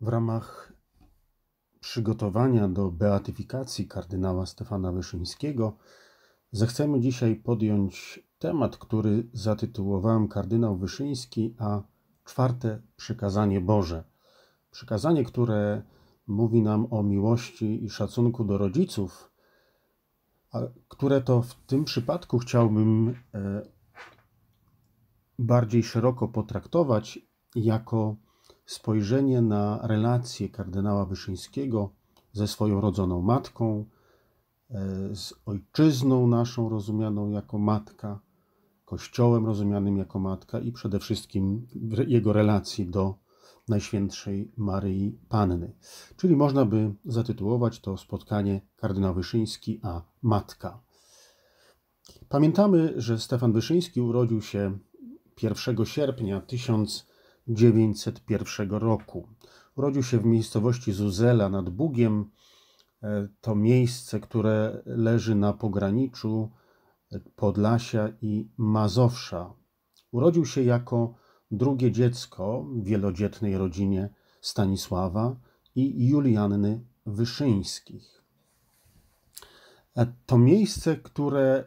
W ramach przygotowania do beatyfikacji kardynała Stefana Wyszyńskiego zechcemy dzisiaj podjąć temat, który zatytułowałem Kardynał Wyszyński, a czwarte przykazanie Boże. Przykazanie, które mówi nam o miłości i szacunku do rodziców, a które to w tym przypadku chciałbym e, bardziej szeroko potraktować jako spojrzenie na relację kardynała Wyszyńskiego ze swoją rodzoną matką, e, z ojczyzną naszą rozumianą jako matka, kościołem rozumianym jako matka i przede wszystkim jego relacji do Najświętszej Maryi Panny. Czyli można by zatytułować to spotkanie kardynał Wyszyński a matka. Pamiętamy, że Stefan Wyszyński urodził się 1 sierpnia 1901 roku. Urodził się w miejscowości Zuzela nad Bugiem. E, to miejsce, które leży na pograniczu Podlasia i Mazowsza. Urodził się jako drugie dziecko w wielodzietnej rodzinie Stanisława i Julianny Wyszyńskich. E, to miejsce, które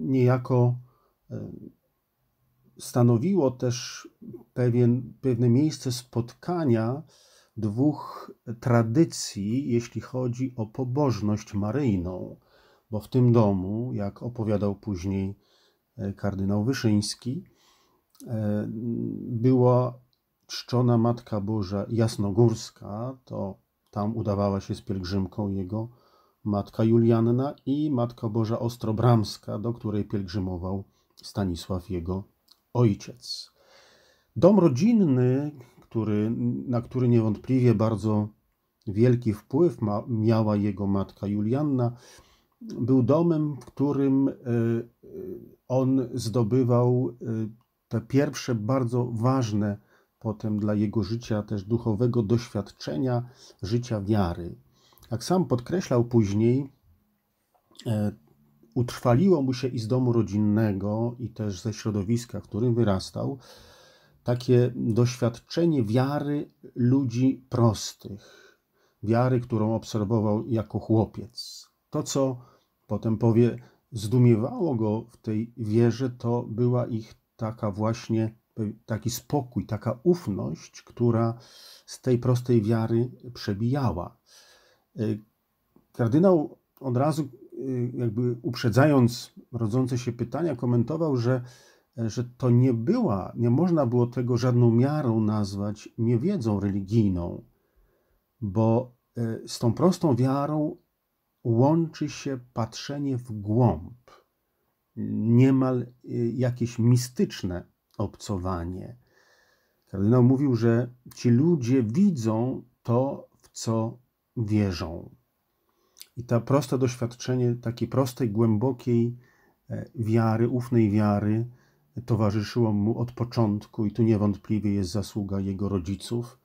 niejako stanowiło też pewien, pewne miejsce spotkania dwóch tradycji, jeśli chodzi o pobożność maryjną, bo w tym domu, jak opowiadał później e, kardynał Wyszyński, e, była czczona Matka Boża Jasnogórska, to tam udawała się z pielgrzymką jego Matka Julianna i Matka Boża Ostrobramska, do której pielgrzymował Stanisław jego ojciec. Dom rodzinny, który, na który niewątpliwie bardzo wielki wpływ ma, miała jego matka Julianna, był domem, w którym e, on zdobywał e, te pierwsze bardzo ważne potem dla jego życia też duchowego doświadczenia życia wiary. Jak sam podkreślał później, e, utrwaliło mu się i z domu rodzinnego, i też ze środowiska, w którym wyrastał, takie doświadczenie wiary ludzi prostych, wiary, którą obserwował jako chłopiec. To, co potem powie, zdumiewało go w tej wierze, to była ich taka właśnie taki spokój, taka ufność, która z tej prostej wiary przebijała. Kardynał od razu Y, jakby uprzedzając rodzące się pytania, komentował, że, że to nie była, nie można było tego żadną miarą nazwać niewiedzą religijną, bo y, z tą prostą wiarą łączy się patrzenie w głąb, niemal y, jakieś mistyczne obcowanie. Kardynał mówił, że ci ludzie widzą to, w co wierzą. I to proste doświadczenie takiej prostej, głębokiej e, wiary, ufnej wiary towarzyszyło mu od początku, i tu niewątpliwie jest zasługa jego rodziców,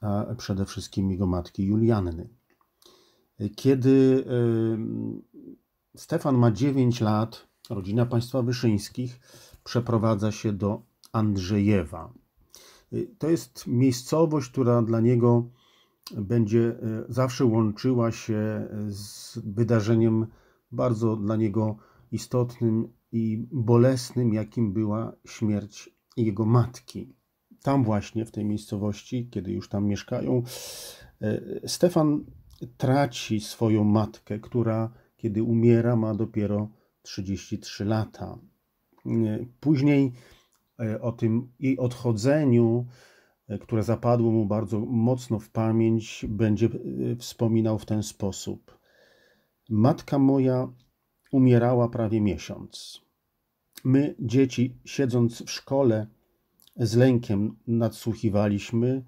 a przede wszystkim jego matki Julianny. Kiedy Stefan ma 9 lat, rodzina państwa Wyszyńskich przeprowadza się do Andrzejewa. To jest miejscowość, która dla niego będzie e, zawsze łączyła się z wydarzeniem bardzo dla niego istotnym i bolesnym, jakim była śmierć jego matki. Tam właśnie, w tej miejscowości, kiedy już tam mieszkają, e, Stefan traci swoją matkę, która, kiedy umiera, ma dopiero 33 lata. Później o tym jej odchodzeniu E, które zapadło mu bardzo mocno w pamięć, będzie e, wspominał w ten sposób. Matka moja umierała prawie miesiąc. My, dzieci, siedząc w szkole, z lękiem nadsłuchiwaliśmy,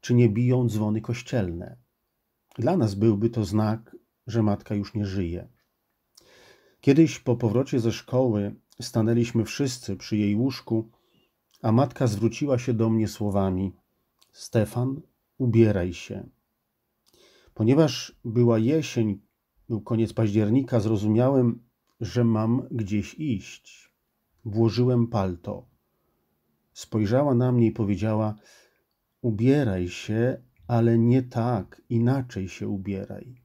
czy nie biją dzwony kościelne. Dla nas byłby to znak, że matka już nie żyje. Kiedyś po powrocie ze szkoły stanęliśmy wszyscy przy jej łóżku a matka zwróciła się do mnie słowami: Stefan, ubieraj się. Ponieważ była jesień, był koniec października, zrozumiałem, że mam gdzieś iść. Włożyłem palto. Spojrzała na mnie i powiedziała: ubieraj się, ale nie tak, inaczej się ubieraj.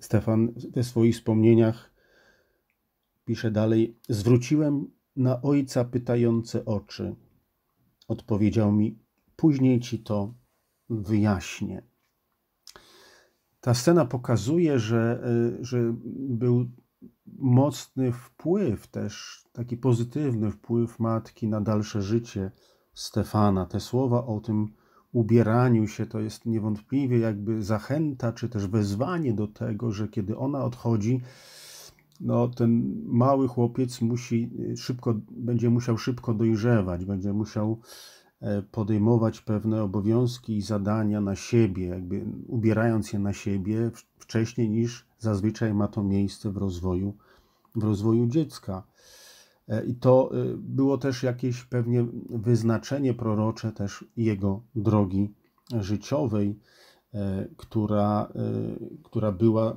Stefan we swoich wspomnieniach pisze dalej: Zwróciłem na ojca pytające oczy. Odpowiedział mi: Później ci to wyjaśnię. Ta scena pokazuje, że, y, że był mocny wpływ, też taki pozytywny wpływ matki na dalsze życie Stefana. Te słowa o tym ubieraniu się to jest niewątpliwie jakby zachęta, czy też wezwanie do tego, że kiedy ona odchodzi, no ten mały chłopiec musi szybko, będzie musiał szybko dojrzewać, będzie musiał e, podejmować pewne obowiązki i zadania na siebie, jakby ubierając je na siebie wcześniej niż zazwyczaj ma to miejsce w rozwoju, w rozwoju dziecka. E, I to e, było też jakieś pewnie wyznaczenie prorocze też jego drogi życiowej, e, która, która była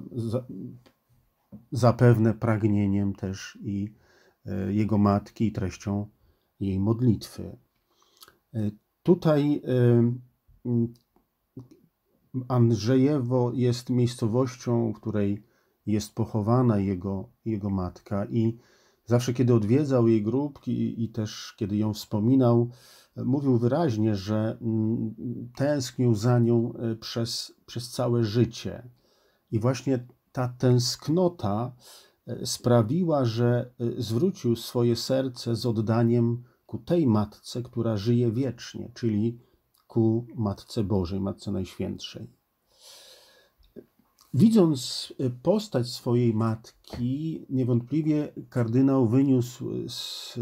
zapewne pragnieniem też i jego matki i treścią jej modlitwy. Tutaj Andrzejewo jest miejscowością, w której jest pochowana jego, jego matka i Zawsze, kiedy odwiedzał jej grób i, i też kiedy ją wspominał, mówił wyraźnie, że mm, tęsknił za nią e, przez, przez całe życie. I właśnie ta tęsknota e, sprawiła, że e, zwrócił swoje serce z oddaniem ku tej matce, która żyje wiecznie, czyli ku Matce Bożej, Matce Najświętszej. Widząc e, postać swojej matki, niewątpliwie kardynał wyniósł z,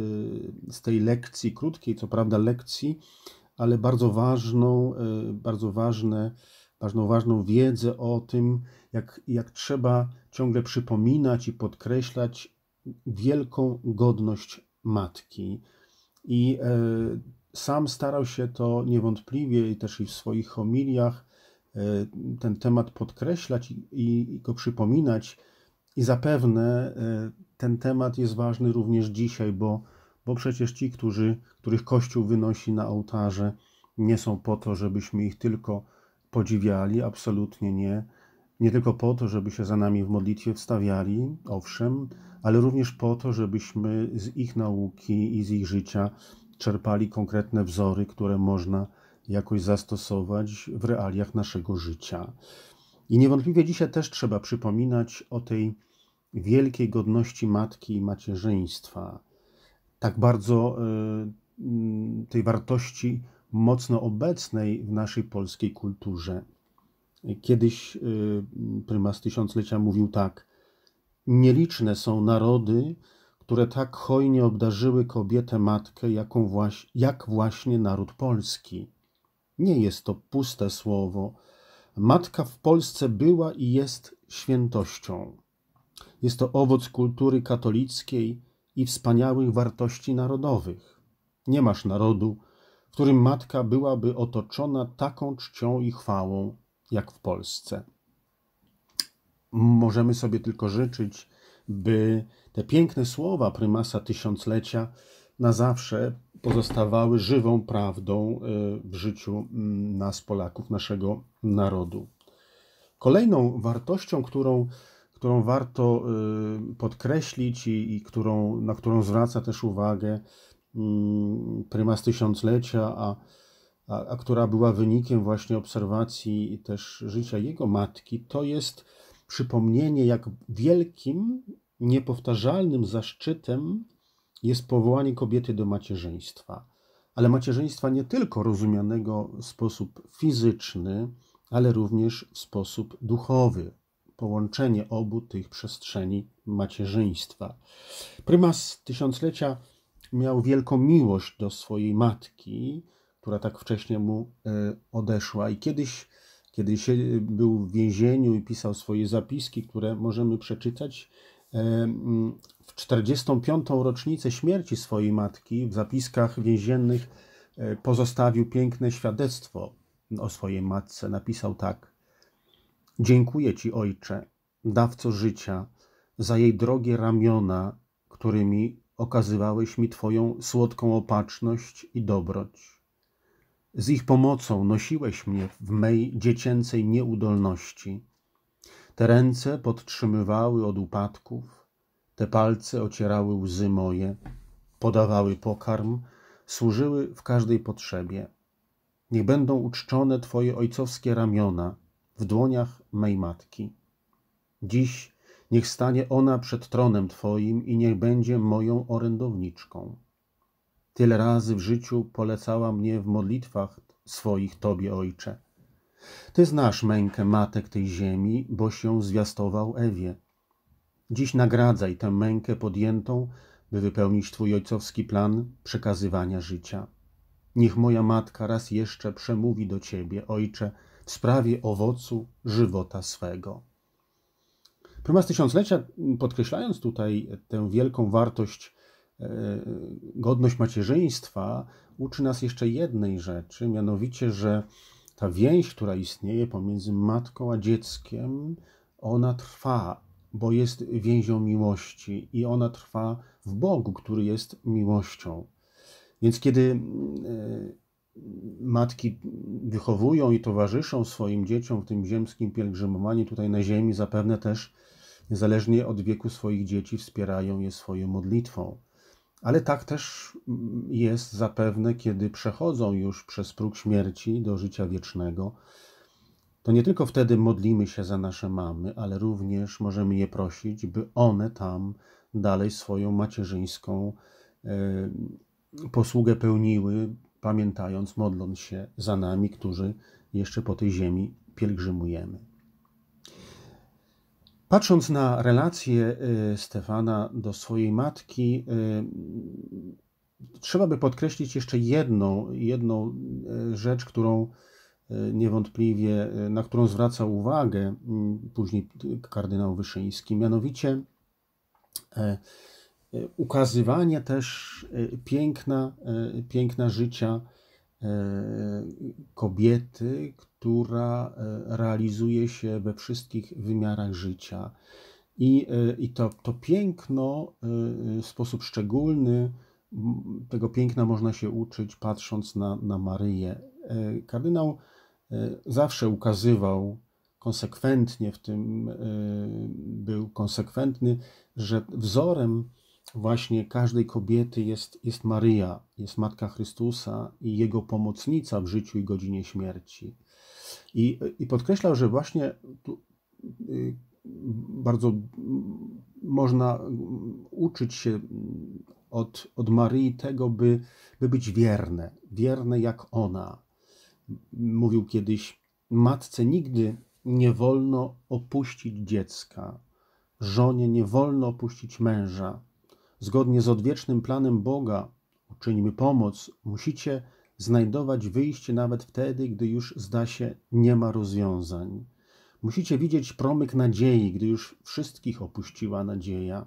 z, tej lekcji, krótkiej co prawda lekcji, ale bardzo ważną, e, bardzo ważne, ważną, ważną wiedzę o tym, jak, jak trzeba ciągle przypominać i podkreślać wielką godność matki. I e, sam starał się to niewątpliwie i też i w swoich homiliach E, ten temat podkreślać i, i go przypominać. I zapewne e, ten temat jest ważny również dzisiaj, bo, bo przecież ci, którzy, których Kościół wynosi na ołtarze, nie są po to, żebyśmy ich tylko podziwiali, absolutnie nie. Nie tylko po to, żeby się za nami w modlitwie wstawiali, owszem, ale również po to, żebyśmy z ich nauki i z ich życia czerpali konkretne wzory, które można jakoś zastosować w realiach naszego życia. I niewątpliwie dzisiaj też trzeba przypominać o tej wielkiej godności matki i macierzyństwa, tak bardzo y, tej wartości mocno obecnej w naszej polskiej kulturze. Kiedyś y, prymas tysiąclecia mówił tak: Nieliczne są narody, które tak hojnie obdarzyły kobietę matkę, jaką właśnie, jak właśnie naród polski. Nie jest to puste słowo. Matka w Polsce była i jest świętością. Jest to owoc kultury katolickiej i wspaniałych wartości narodowych. Nie masz narodu, w którym matka byłaby otoczona taką czcią i chwałą jak w Polsce. Możemy sobie tylko życzyć, by te piękne słowa prymasa tysiąclecia na zawsze pozostawały żywą prawdą y, w życiu mm, nas, Polaków, naszego narodu. Kolejną wartością, którą, którą warto y, podkreślić i, i którą, na którą zwraca też uwagę mm, prymas tysiąclecia, a, a, a która była wynikiem właśnie obserwacji też życia jego matki, to jest przypomnienie, jak wielkim, niepowtarzalnym zaszczytem jest powołanie kobiety do macierzyństwa. Ale macierzyństwa nie tylko rozumianego w sposób fizyczny, ale również w sposób duchowy. Połączenie obu tych przestrzeni macierzyństwa. Prymas tysiąclecia miał wielką miłość do swojej matki, która tak wcześnie mu e, odeszła, i kiedyś, kiedy był w więzieniu i pisał swoje zapiski, które możemy przeczytać, w 45. rocznicę śmierci swojej matki w zapiskach więziennych e, pozostawił piękne świadectwo o swojej matce. Napisał tak: Dziękuję Ci, Ojcze, dawco życia, za jej drogie ramiona, którymi okazywałeś mi Twoją słodką opatrzność i dobroć. Z ich pomocą nosiłeś mnie w mej dziecięcej nieudolności. Te ręce podtrzymywały od upadków, te palce ocierały łzy moje, podawały pokarm, służyły w każdej potrzebie. Niech będą uczczone Twoje ojcowskie ramiona w dłoniach mej matki. Dziś niech stanie ona przed tronem Twoim i niech będzie moją orędowniczką. Tyle razy w życiu polecała mnie w modlitwach swoich Tobie, Ojcze. Ty znasz mękę matek tej ziemi, boś ją zwiastował Ewie. Dziś nagradzaj tę mękę podjętą, by wypełnić Twój ojcowski plan przekazywania życia. Niech moja matka raz jeszcze przemówi do Ciebie, Ojcze, w sprawie owocu żywota swego. Prymas Tysiąclecia, podkreślając tutaj tę wielką wartość, godność macierzyństwa, uczy nas jeszcze jednej rzeczy, mianowicie, że ta więź, która istnieje pomiędzy matką a dzieckiem, ona trwa, bo jest więzią miłości i ona trwa w Bogu, który jest miłością. Więc kiedy e, matki wychowują i towarzyszą swoim dzieciom w tym ziemskim pielgrzymowaniu tutaj na ziemi, zapewne też niezależnie od wieku swoich dzieci wspierają je swoją modlitwą. Ale tak też jest zapewne, kiedy przechodzą już przez próg śmierci do życia wiecznego. To nie tylko wtedy modlimy się za nasze mamy, ale również możemy je prosić, by one tam dalej swoją macierzyńską posługę pełniły, pamiętając, modląc się za nami, którzy jeszcze po tej ziemi pielgrzymujemy. Patrząc na relację y, Stefana do swojej matki, y, trzeba by podkreślić jeszcze jedną, jedną y, rzecz, którą niewątpliwie, na którą zwraca uwagę później kardynał Wyszyński, mianowicie ukazywanie też piękna, piękna życia kobiety, która e, realizuje się we wszystkich wymiarach życia. I, e, i to, to piękno e, w sposób szczególny, tego piękna można się uczyć patrząc na, na Maryję. Kardynał zawsze ukazywał konsekwentnie w tym, był konsekwentny, że wzorem właśnie każdej kobiety jest, jest Maryja, jest Matka Chrystusa i Jego pomocnica w życiu i godzinie śmierci. I, i podkreślał, że właśnie tu y, bardzo można uczyć się od, od Maryi tego, by, by być wierne, wierne jak ona. Mówił kiedyś, matce nigdy nie wolno opuścić dziecka, żonie nie wolno opuścić męża. Zgodnie z odwiecznym planem Boga, uczyńmy pomoc, musicie znajdować wyjście nawet wtedy, gdy już zda się nie ma rozwiązań. Musicie widzieć promyk nadziei, gdy już wszystkich opuściła nadzieja.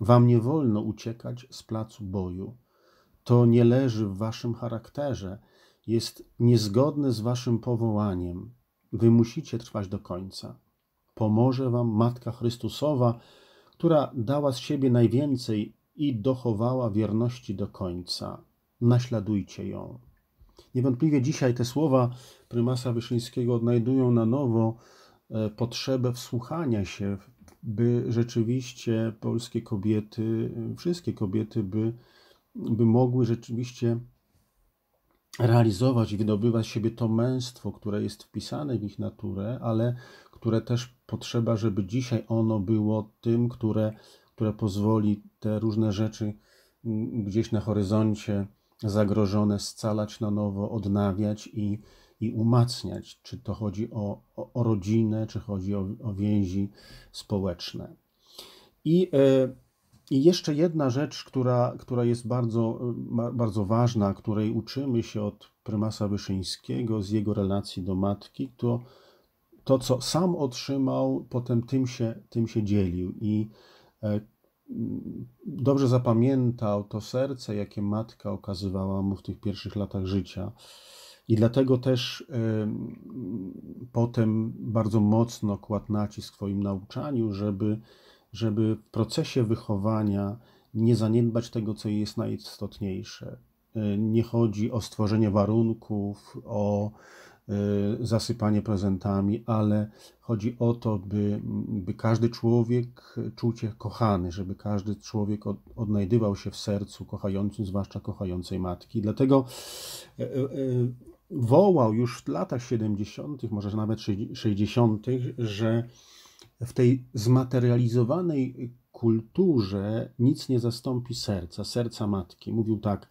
Wam nie wolno uciekać z placu boju. To nie leży w waszym charakterze, jest niezgodne z waszym powołaniem. Wy musicie trwać do końca. Pomoże wam Matka Chrystusowa, która dała z siebie najwięcej i dochowała wierności do końca. Naśladujcie ją. Niewątpliwie dzisiaj te słowa prymasa Wyszyńskiego odnajdują na nowo e, potrzebę wsłuchania się, by rzeczywiście polskie kobiety, wszystkie kobiety, by, by mogły rzeczywiście realizować i wydobywać z siebie to męstwo, które jest wpisane w ich naturę, ale które też potrzeba, żeby dzisiaj ono było tym, które, które pozwoli te różne rzeczy gdzieś na horyzoncie zagrożone scalać na nowo, odnawiać i, i umacniać. Czy to chodzi o, o, o rodzinę, czy chodzi o, o więzi społeczne. I, e, I jeszcze jedna rzecz, która, która jest bardzo, bardzo ważna, której uczymy się od prymasa Wyszyńskiego z jego relacji do matki, to to, co sam otrzymał, potem tym się, tym się dzielił. I e, dobrze zapamiętał to serce, jakie matka okazywała mu w tych pierwszych latach życia. I dlatego też potem bardzo mocno kładł nacisk w swoim nauczaniu, żeby, żeby w procesie wychowania nie zaniedbać tego, co jest najistotniejsze. y, nie chodzi o stworzenie warunków, o zasypanie prezentami, ale chodzi o to, by, by każdy człowiek czuł się kochany, żeby każdy człowiek od, odnajdywał się w sercu kochającym, zwłaszcza kochającej matki. Dlatego wołał już w latach 70., może nawet 60., że w tej zmaterializowanej kulturze nic nie zastąpi serca, serca matki. Mówił tak: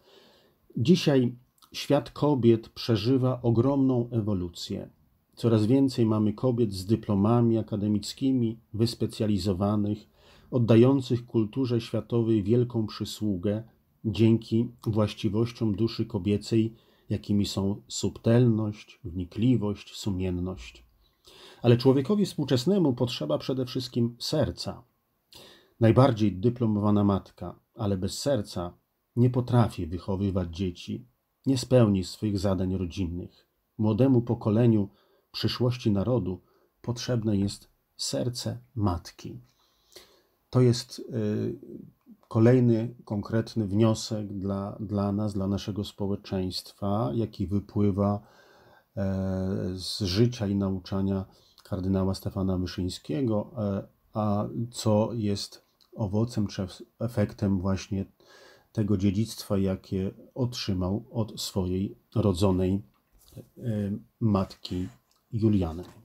Dzisiaj świat kobiet przeżywa ogromną ewolucję. Coraz więcej mamy kobiet z dyplomami akademickimi, wyspecjalizowanych, oddających kulturze światowej wielką przysługę dzięki właściwościom duszy kobiecej, jakimi są subtelność, wnikliwość, sumienność. Ale człowiekowi współczesnemu potrzeba przede wszystkim serca. Najbardziej dyplomowana matka, ale bez serca nie potrafi wychowywać dzieci, nie spełni swych zadań rodzinnych. Młodemu pokoleniu przyszłości narodu potrzebne jest serce matki. To jest y, kolejny konkretny wniosek dla, dla nas, dla naszego społeczeństwa, jaki wypływa e, z życia i nauczania kardynała Stefana Wyszyńskiego, e, a co jest owocem czy efektem właśnie tego dziedzictwa, jakie otrzymał od swojej rodzonej e, matki Juliany.